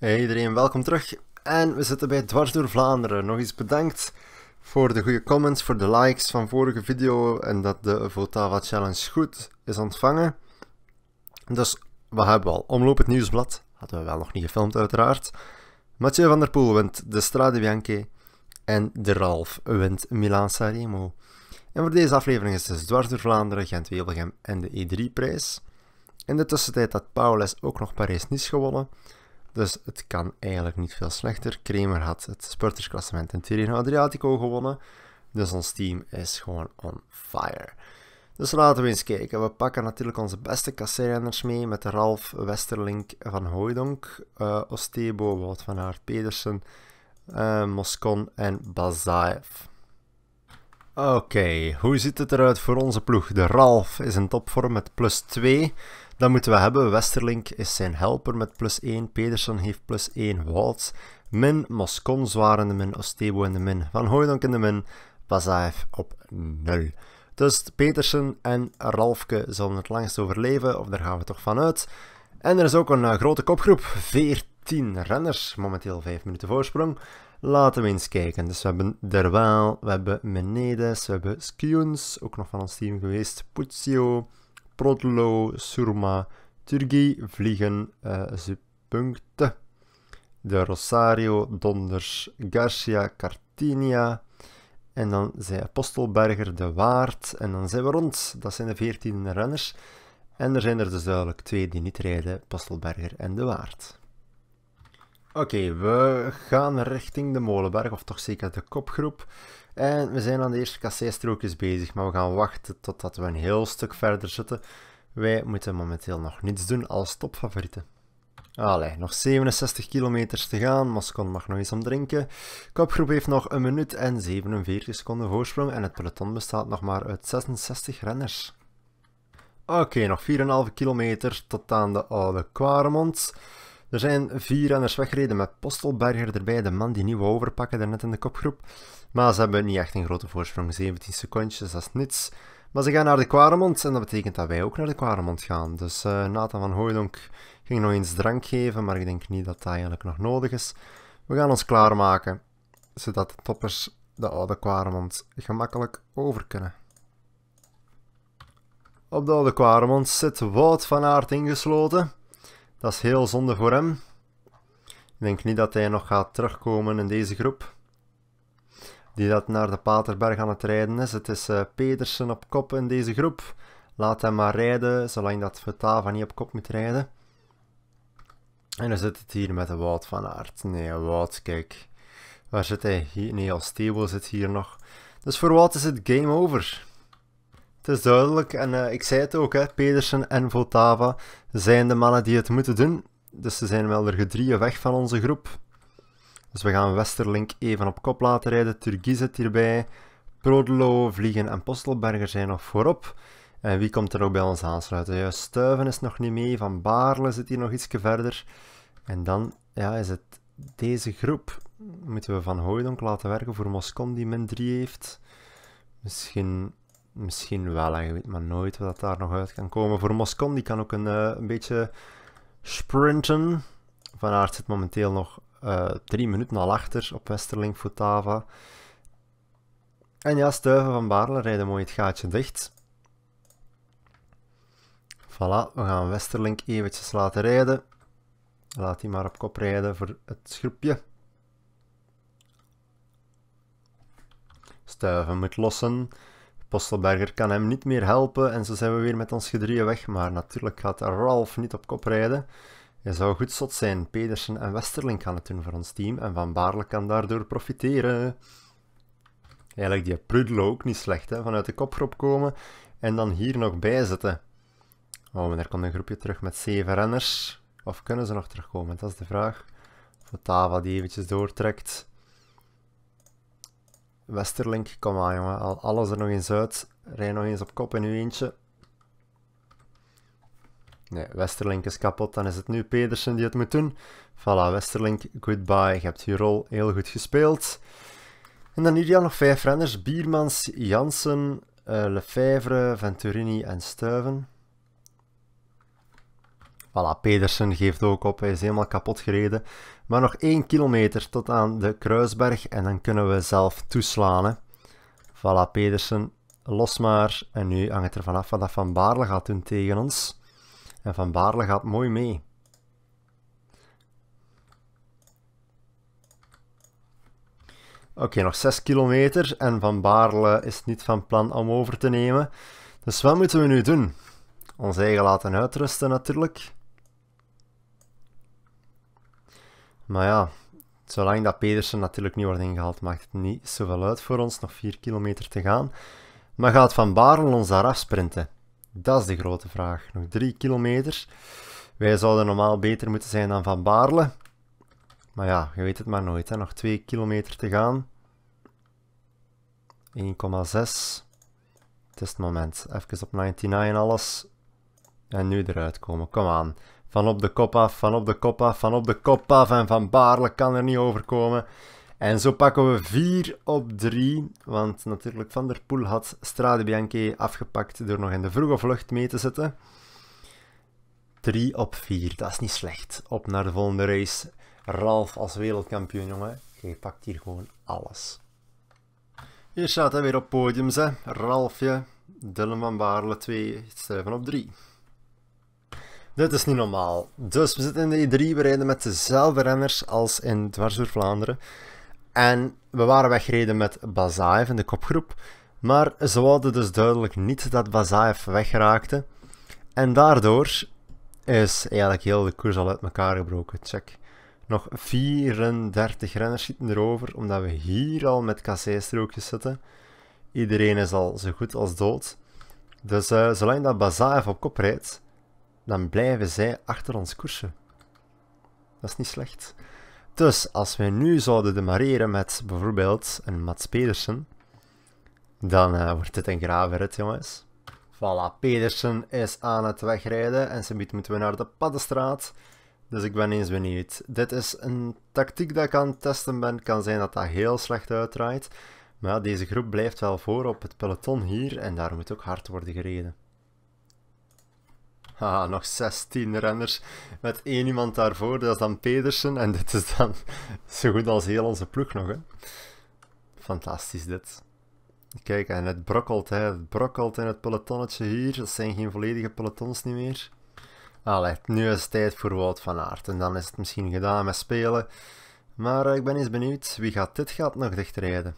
Hey iedereen, welkom terug. En we zitten bij Dwars door Vlaanderen. Nog eens bedankt voor de goede comments, voor de likes van vorige video en dat de Votava Challenge goed is ontvangen. Dus wat hebben we al? Omloop het nieuwsblad. Hadden we wel nog niet gefilmd uiteraard. Mathieu van der Poel wint de Strade Bianche en de Ralf wint Milan Sanremo. En voor deze aflevering is het dus door Vlaanderen, Gent-Wevelgem en de E3-prijs. In de tussentijd had Paules ook nog Parijs-Nice gewonnen. Dus het kan eigenlijk niet veel slechter. Kramer had het spurtersklassement in Tirreno Adriatico gewonnen. Dus ons team is gewoon on fire. Dus laten we eens kijken. We pakken natuurlijk onze beste kasseirenners mee met Ralf Westerlink van Hooydonk, uh, Ostebo, Wout van Aert Pedersen, uh, Moscon en Bazaev. Oké, hoe ziet het eruit voor onze ploeg? De Ralf is in topvorm met plus 2. Dan moeten we hebben, Westerlink is zijn helper met plus 1, Pedersen heeft plus 1, Wout, min, Moscon zwaar in de min, Ostebo in de min, Van Hooydonk in de min, Bazaev op 0. Dus Petersen en Ralfke zullen het langst overleven, of daar gaan we toch vanuit. En er is ook een uh, grote kopgroep, 14 renners, momenteel 5 minuten voorsprong. Laten we eens kijken. Dus we hebben Derwaal, we hebben Menedes, we hebben Skioens, ook nog van ons team geweest, Puzio, Prodlo, Surma, Turgi, Vliegen, uh, Zupunkte, de Rosario, Donders, Garcia, Cartinia. En dan zijn Apostelberger, De Waard. En dan zijn we rond. Dat zijn de 14 renners. En er zijn er dus duidelijk twee die niet rijden: Apostelberger en De Waard. Oké, we gaan richting de Molenberg, of toch zeker de kopgroep. En we zijn aan de eerste kasseistrookjes bezig, maar we gaan wachten totdat we een heel stuk verder zitten. Wij moeten momenteel nog niets doen als topfavorieten. Allee, nog 67 kilometer te gaan. Moscon mag nog eens omdrinken. Kopgroep heeft nog een minuut en 47 seconden voorsprong en het peloton bestaat nog maar uit 66 renners. Oké, nog 4,5 kilometer tot aan de Oude Quaremont. Er zijn vier renners weggereden met Postelberger erbij, de man die nieuw overpakken daarnet in de kopgroep. Maar ze hebben niet echt een grote voorsprong, 17 secondjes, dat is niets. Maar ze gaan naar de Quaremont en dat betekent dat wij ook naar de Quaremont gaan. Dus uh, Nathan van Hooydonk ging nog eens drank geven, maar ik denk niet dat dat eigenlijk nog nodig is. We gaan ons klaarmaken, zodat de toppers de oude Quaremont gemakkelijk over kunnen. Op de oude Quaremont zit Wout van Aert ingesloten. Dat is heel zonde voor hem. Ik denk niet dat hij nog gaat terugkomen in deze groep. Die dat naar de Paterberg aan het rijden is. Het is uh, Pedersen op kop in deze groep. Laat hem maar rijden, zolang dat Vetava niet op kop moet rijden. En dan zit het hier met de Wout van Aert. Nee, Wout, kijk. Waar zit hij? Nee, als Theo zit hier nog. Dus voor Wout is het game over. Het is duidelijk, en uh, ik zei het ook, hè, Pedersen en Votava zijn de mannen die het moeten doen. Dus ze zijn wel er gedrieën weg van onze groep. Dus we gaan Westerlink even op kop laten rijden. Turgie zit hierbij. Prodelo, Vliegen en Postelberger zijn nog voorop. En wie komt er ook bij ons aansluiten? Juist, Stuiven is nog niet mee. Van Baarle zit hier nog iets verder. En dan ja, is het deze groep. Moeten we Van Hooydonk laten werken voor Moscon die min 3 heeft. Misschien, misschien wel, je weet maar nooit wat daar nog uit kan komen. Voor Moscon, die kan ook een, uh, een beetje sprinten. Van Aert zit momenteel nog uh, drie minuten al achter op Westerling Futava. En ja, Stuiven van Baarle rijden mooi het gaatje dicht. Voilà, we gaan Westerlink eventjes laten rijden. Laat hij maar op kop rijden voor het groepje. Stuiven moet lossen. Postelberger kan hem niet meer helpen en zo zijn we weer met ons gedrieën weg. Maar natuurlijk gaat Ralf niet op kop rijden. Hij zou goed zot zijn. Pedersen en Westerling gaan het doen voor ons team en Van Baarle kan daardoor profiteren. Eigenlijk die Prudlo ook niet slecht, hè? vanuit de kopgroep komen en dan hier nog bij zitten. Oh, er komt een groepje terug met zeven renners. Of kunnen ze nog terugkomen? Dat is de vraag. Tava die eventjes doortrekt. Westerlink, kom aan jongen. Al alles er nog eens uit. Rij nog eens op kop in uw eentje. Nee, Westerlink is kapot. Dan is het nu Pedersen die het moet doen. Voilà, Westerlink, goodbye. Je hebt je rol heel goed gespeeld. En dan hier nog vijf renners. Biermans, Jansen, uh, Lefevre, Venturini en Stuiven. Voilà, Pedersen geeft ook op, hij is helemaal kapot gereden. Maar nog 1 kilometer tot aan de Kruisberg en dan kunnen we zelf toeslaan. Hè. Voilà, Pedersen, los maar. En nu hangt het er vanaf wat Van Baarle gaat doen tegen ons. En Van Baarle gaat mooi mee. Oké, nog 6 kilometer en Van Baarle is niet van plan om over te nemen. Dus wat moeten we nu doen? Ons eigen laten uitrusten natuurlijk. Maar ja, zolang dat Pedersen natuurlijk niet wordt ingehaald, maakt het niet zoveel uit voor ons. Nog 4 kilometer te gaan. Maar gaat Van Baarle ons daar afsprinten? Dat is de grote vraag. Nog 3 kilometer. Wij zouden normaal beter moeten zijn dan Van Baarle. Maar ja, je weet het maar nooit. Nog 2 kilometer te gaan. 1,6. Het is het moment. Even op 99 alles. En nu eruit komen. Kom aan. Van op de kop af, van op de kop af, van op de kop af. En Van Baarle kan er niet overkomen. En zo pakken we 4 op 3. Want natuurlijk Van der Poel had Strade Bianchi afgepakt door nog in de vroege vlucht mee te zetten. 3 op 4, dat is niet slecht. Op naar de volgende race. Ralf als wereldkampioen, jongen. Je pakt hier gewoon alles. Hier staat hij weer op podium, hè. Ralfje, Dylan van Baarle 2, 7 op 3. Dit is niet normaal. Dus we zitten in de E3, we rijden met dezelfde renners als in Dwars door Vlaanderen. En we waren weggereden met Bazaev in de kopgroep. Maar ze wilden dus duidelijk niet dat Bazaev wegraakte. En daardoor is eigenlijk heel de koers al uit elkaar gebroken. Check. Nog 34 renners zitten erover, omdat we hier al met kasseistrookjes zitten. Iedereen is al zo goed als dood. Dus uh, zolang dat Bazaev op kop rijdt, dan blijven zij achter ons koersen. Dat is niet slecht. Dus als wij nu zouden demareren met bijvoorbeeld een Mats Pedersen, dan uh, wordt dit een grave rit, jongens. Voilà, Pedersen is aan het wegrijden en ze moeten we naar de Paddenstraat. Dus ik ben eens benieuwd. Dit is een tactiek dat ik aan het testen ben. kan zijn dat dat heel slecht uitdraait. Maar deze groep blijft wel voor op het peloton hier en daar moet ook hard worden gereden. Haha, nog 16 renners met één iemand daarvoor. Dat is dan Pedersen en dit is dan zo goed als heel onze ploeg nog. Hè. Fantastisch dit. Kijk, en het brokkelt, hè. het brokkelt in het pelotonnetje hier. Dat zijn geen volledige pelotons niet meer. Allee, nu is het tijd voor Wout van Aert. En dan is het misschien gedaan met spelen. Maar eh, ik ben eens benieuwd, wie gaat dit gat nog dichtrijden?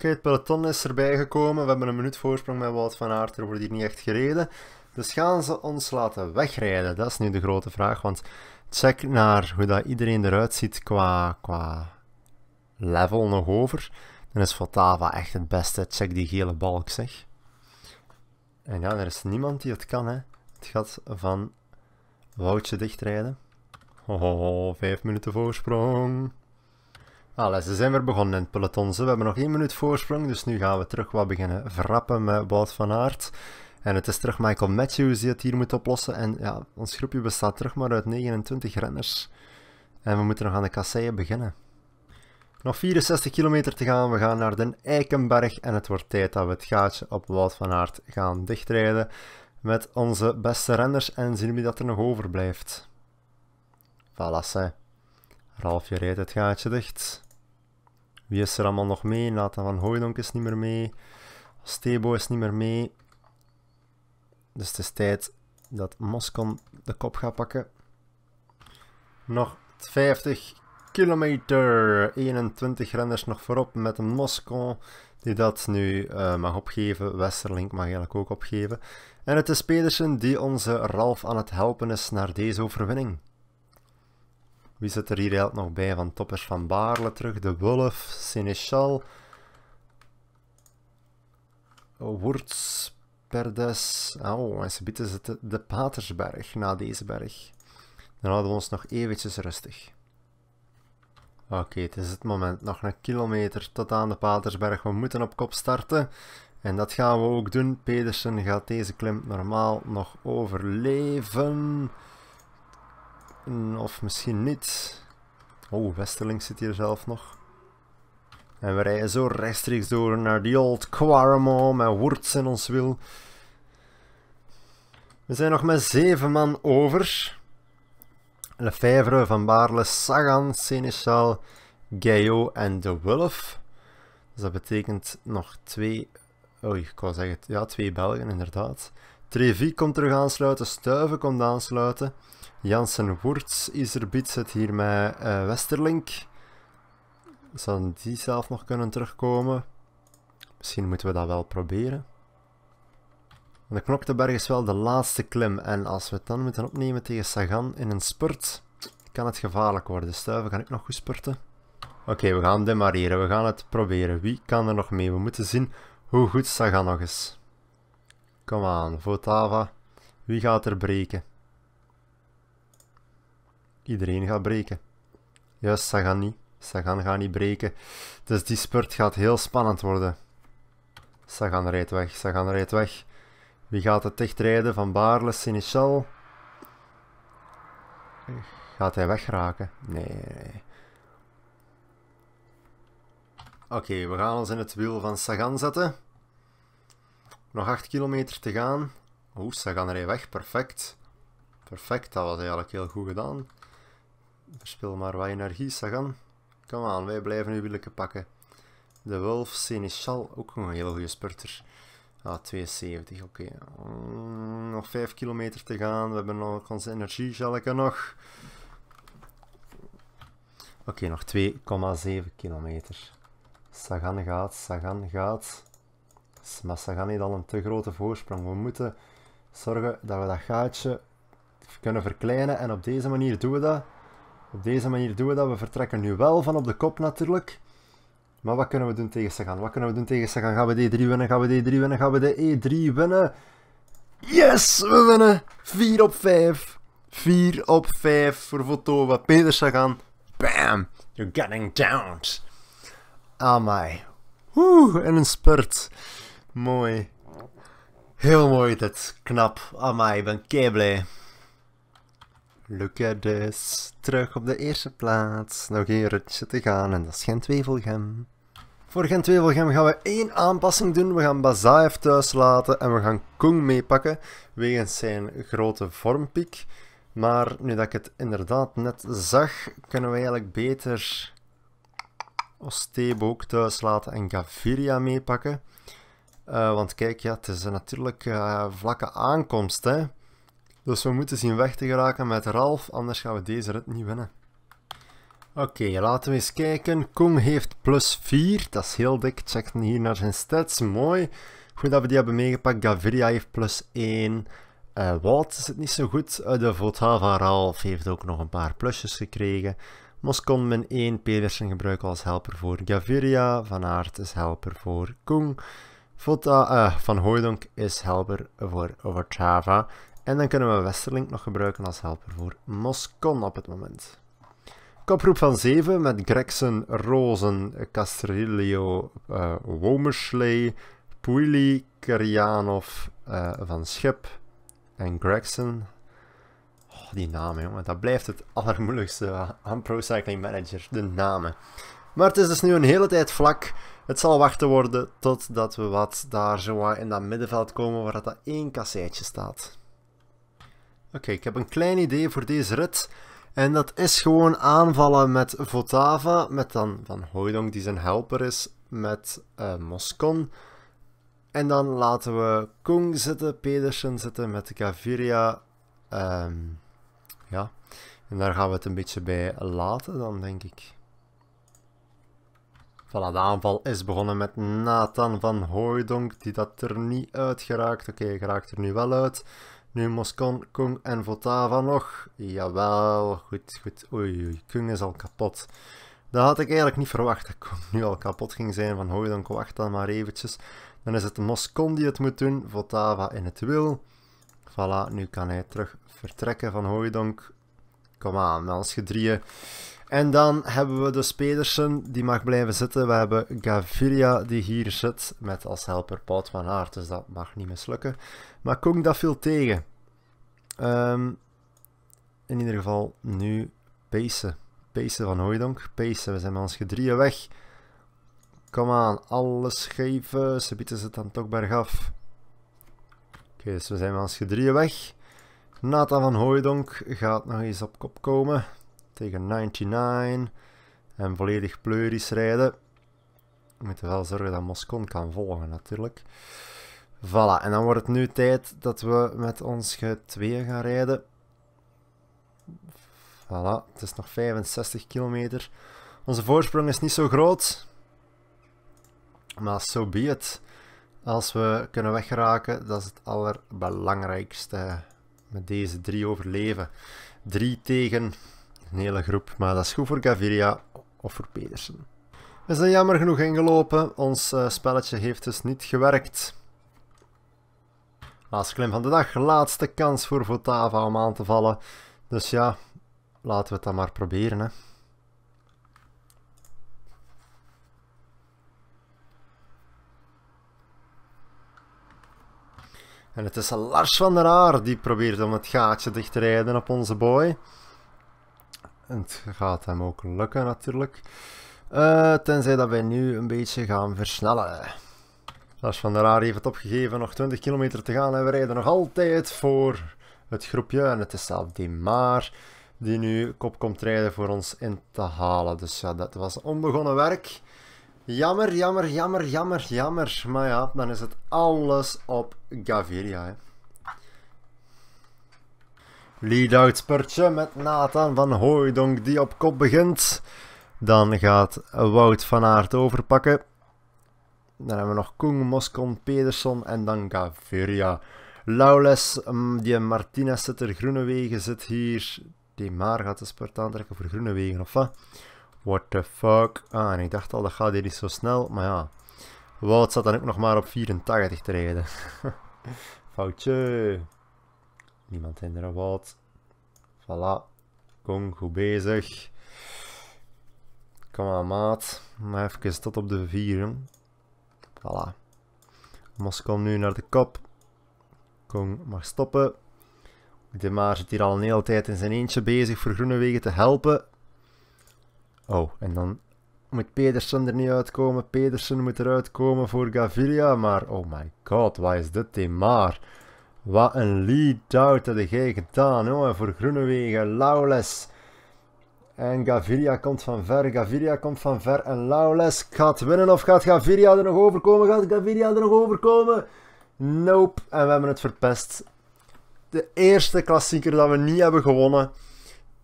Oké, het peloton is erbij gekomen. We hebben een minuut voorsprong met Wout van Aert. Er wordt hier niet echt gereden. Dus gaan ze ons laten wegrijden? Dat is nu de grote vraag. Want check naar hoe dat iedereen eruit ziet qua, qua level nog over. Dan is Fotava echt het beste. Check die gele balk, zeg. En ja, er is niemand die het kan, hè. Het gaat van Woutje dichtrijden. Oh, vijf minuten voorsprong. Allee, ze zijn weer begonnen in het peloton. We hebben nog één minuut voorsprong, dus nu gaan we terug wat beginnen verrappen met Wout van Aert. En het is terug Michael Matthews die het hier moet oplossen. En ja, ons groepje bestaat terug maar uit 29 renners. En we moeten nog aan de kasseien beginnen. Nog 64 kilometer te gaan. We gaan naar de Eikenberg. En het wordt tijd dat we het gaatje op Wout van Aert gaan dichtrijden. Met onze beste renners. En zien wie dat er nog overblijft. Voilà, Ralfje rijdt het gaatje dicht. Wie is er allemaal nog mee? Nathan van Hooydonk is niet meer mee. Stebo is niet meer mee. Dus het is tijd dat Moscon de kop gaat pakken. Nog 50 kilometer. 21 renners nog voorop met een Moscon die dat nu uh, mag opgeven. Westerlink mag eigenlijk ook opgeven. En het is Pedersen die onze Ralf aan het helpen is naar deze overwinning. Wie zit er hier eigenlijk nog bij? Van Toppers van Baarle terug, De Wolf, Seneschal, Wurts, Perdes. Oh, en ze bieden zitten de Patersberg na deze berg. Dan houden we ons nog eventjes rustig. Oké, het is het moment. Nog een kilometer tot aan de Patersberg. We moeten op kop starten. En dat gaan we ook doen. Pedersen gaat deze klim normaal nog overleven. Of misschien niet. Oh, Westerling zit hier zelf nog. En we rijden zo rechtstreeks door naar die old Quaramo met Wurts in ons wiel. We zijn nog met zeven man over. Lefebvre, Van Baarle, Sagan, Seneschal, Gaillot en De Wulf. Dus dat betekent nog twee... Oei, ik wou zeggen... Ja, twee Belgen, inderdaad. Trevi komt terug aansluiten, Stuiven komt aansluiten. Jansen Wurts is er hier met uh, Westerlink. Zou die zelf nog kunnen terugkomen? Misschien moeten we dat wel proberen. De Knokteberg is wel de laatste klim. En als we het dan moeten opnemen tegen Sagan in een spurt, kan het gevaarlijk worden. Stuiven, kan ik nog goed spurten? Oké, we gaan demareren. We gaan het proberen. Wie kan er nog mee? We moeten zien hoe goed Sagan nog is. Kom aan, Votava. Wie gaat er breken? Iedereen gaat breken. Juist, Sagan niet. Sagan gaat niet breken. Dus die spurt gaat heel spannend worden. Sagan rijdt weg. Sagan rijdt weg. Wie gaat het dichtrijden van Baarle, Seneschal? Gaat hij wegraken? Nee. Oké, we gaan ons in het wiel van Sagan zetten. Nog 8 kilometer te gaan. Oeh, Sagan rijdt weg. Perfect. Perfect, dat was eigenlijk heel goed gedaan. Verspil maar wat energie, Sagan. Kom aan, wij blijven nu wielke pakken. De Wolf, Seneschal, ook een heel goede spurter. Ah, 72, oké. Mm, nog 5 kilometer te gaan. We hebben nog onze energiegelletje nog. Oké, nog 2,7 kilometer. Sagan gaat, Sagan gaat. Maar Sagan heeft al een te grote voorsprong. We moeten zorgen dat we dat gaatje kunnen verkleinen. En op deze manier doen we dat. Op deze manier doen we dat. We vertrekken nu wel van op de kop natuurlijk. Maar wat kunnen we doen tegen Sagan? Wat kunnen we doen tegen Sagan? Gaan we D3 winnen? Gaan we D3 winnen? Gaan we de E3 winnen? Yes! We winnen! 4 op 5. 4 op 5 voor Votova. Peter Sagan. Bam! You're getting downed. Amai. Oeh, en een spurt. Mooi. Heel mooi dit. Knap. Amai, ik ben kei blij. Look at this. Terug op de eerste plaats. Nog één rutje te gaan en dat is Gent-Wevelgem. Voor Gent-Wevelgem gaan we één aanpassing doen. We gaan Bazaev thuis laten en we gaan Kung meepakken. Wegens zijn grote vormpiek. Maar nu dat ik het inderdaad net zag, kunnen we eigenlijk beter Ostebo ook thuis laten en Gaviria meepakken. Uh, want kijk, ja, het is natuurlijk uh, vlakke aankomst. Hè? Dus we moeten zien weg te geraken met Ralf, anders gaan we deze rit niet winnen. Oké, laten we eens kijken. Kong heeft plus 4, dat is heel dik. Check hier naar zijn stats, mooi. Goed dat we die hebben meegepakt. Gaviria heeft plus 1. Uh, Wout is het niet zo goed. De Votava Ralf heeft ook nog een paar plusjes gekregen. Moscon min 1, Pedersen gebruiken als helper voor Gaviria. Van Aert is helper voor Kong. Vota, uh, Van Hooydonk is helper voor Votava. En dan kunnen we Westerlink nog gebruiken als helper voor Moscon op het moment. Koproep van 7 met Gregson, Rozen, Castrillo, uh, Womersley, Puili, Karjanov, uh, Van Schip en Gregson. Oh, die namen, jongen. Dat blijft het allermoeilijkste aan Pro Cycling Manager. De namen. Maar het is dus nu een hele tijd vlak. Het zal wachten worden totdat we wat daar zo in dat middenveld komen waar dat één kasseitje staat. Oké, ik heb een klein idee voor deze rit. En dat is gewoon aanvallen met Votava, met dan Van Hooydonk die zijn helper is, met uh, Moscon. En dan laten we Kung zitten, Pedersen zitten met Gaviria. Um, ja, en daar gaan we het een beetje bij laten dan, denk ik. Voilà, de aanval is begonnen met Nathan van Hooydonk, die dat er niet uit geraakt. Oké, okay, geraakt er nu wel uit. Nu Moscon, Kung en Votava nog. Jawel, goed, goed. Oei, oei, Kung is al kapot. Dat had ik eigenlijk niet verwacht, dat Kung nu al kapot ging zijn. Van hoi, dan wacht dan maar eventjes. Dan is het Moscon die het moet doen, Votava in het wil. Voilà, nu kan hij terug vertrekken van Hooidonk. Kom aan, met ons gedrieën. En dan hebben we dus Pedersen, die mag blijven zitten. We hebben Gaviria, die hier zit, met als helper Pout van Aert. Dus dat mag niet mislukken. Maar Kong, dat viel tegen. Um, in ieder geval nu Pacen. Pacen van Hooidonk. Pacen, we zijn met ons gedrieën weg. Kom aan, alles geven. Ze bieden ze dan toch bergaf. Oké, dus we zijn met ons gedrieën weg. Nathan van Hooydonk gaat nog eens op kop komen. Tegen 99. En volledig pleuris rijden. We moeten wel zorgen dat Moscon kan volgen natuurlijk. Voilà, en dan wordt het nu tijd dat we met ons tweeën gaan rijden. Voilà, het is nog 65 kilometer. Onze voorsprong is niet zo groot. Maar zo so be het. Als we kunnen weggeraken, dat is het allerbelangrijkste. Met deze drie overleven. Drie tegen een hele groep. Maar dat is goed voor Gaviria of voor Pedersen. We zijn jammer genoeg ingelopen. Ons uh, spelletje heeft dus niet gewerkt. Laatste klim van de dag. Laatste kans voor Votava om aan te vallen. Dus ja, laten we het dan maar proberen. Hè. En het is Lars van der Aar die probeert om het gaatje dicht te rijden op onze boy. Het gaat hem ook lukken natuurlijk. Uh, tenzij dat wij nu een beetje gaan versnellen. Lars van der Aar heeft het opgegeven, nog 20 kilometer te gaan en we rijden nog altijd voor het groepje. En het is zelf die maar die nu kop komt rijden voor ons in te halen. Dus ja, dat was onbegonnen werk. Jammer, jammer, jammer, jammer, jammer. Maar ja, dan is het alles op Gaviria. Lead-out spurtje met Nathan van Hooydonk die op kop begint. Dan gaat Wout van Aert overpakken. Dan hebben we nog Koen, Moscon, Pedersen en dan Gaviria. Laules, mm, die Martinez zit er, Groenewegen zit hier. Die maar gaat de spurt aantrekken voor Groenewegen, of wat? What the fuck? Ah, en ik dacht al, dat gaat hier niet zo snel. Maar ja, Wout zat dan ook nog maar op 84 te rijden. Foutje. Niemand in de Wout. Voilà. Kong, goed bezig. Kom aan, maat. Even tot op de 4. Voilà. Moskou nu naar de kop. Kong mag stoppen. De maar zit hier al een hele tijd in zijn eentje bezig voor Groenewegen te helpen. Oh, en dan moet Pedersen er niet uitkomen. Pedersen moet eruit komen voor Gaviria. Maar oh my god, wat is dit maar? Wat een lead-out heb jij gedaan, jongen. Voor Groenewegen, Laules. En Gaviria komt van ver. Gaviria komt van ver. En Laules gaat winnen. Of gaat Gaviria er nog overkomen? Gaat Gaviria er nog overkomen? Nope. En we hebben het verpest. De eerste klassieker dat we niet hebben gewonnen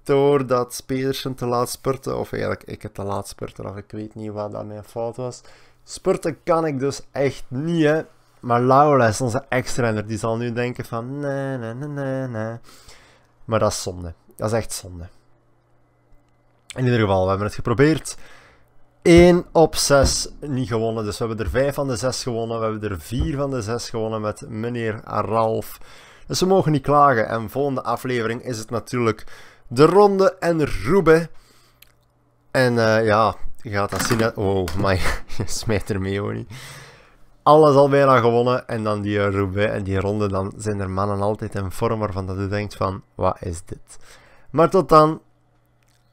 doordat Pedersen te laat spurte, of eigenlijk ik het te laat spurte, of ik weet niet wat dat mijn fout was. Spurten kan ik dus echt niet, hè. Maar Laura is onze ex-renner, die zal nu denken van nee, nee, nee, nee, nee. Maar dat is zonde. Dat is echt zonde. In ieder geval, we hebben het geprobeerd. 1 op 6 niet gewonnen. Dus we hebben er 5 van de 6 gewonnen. We hebben er 4 van de 6 gewonnen met meneer Ralf. Dus we mogen niet klagen. En volgende aflevering is het natuurlijk de ronde en Roebe. En uh, ja, je gaat dat zien. Oh, my, je smijt ermee hoor niet. Alles al bijna gewonnen. En dan die Roubaix en die ronde. Dan zijn er mannen altijd in vorm waarvan dat je denkt van, wat is dit? Maar tot dan,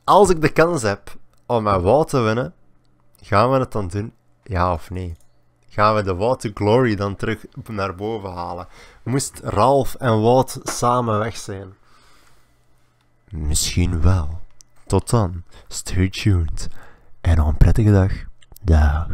als ik de kans heb om met Wout te winnen, gaan we het dan doen? Ja of nee? Gaan we de Wout Glory dan terug naar boven halen? Moest Ralf en Wout samen weg zijn? Misschien wel. Tot dan, stay tuned en nog een prettige dag. Dag.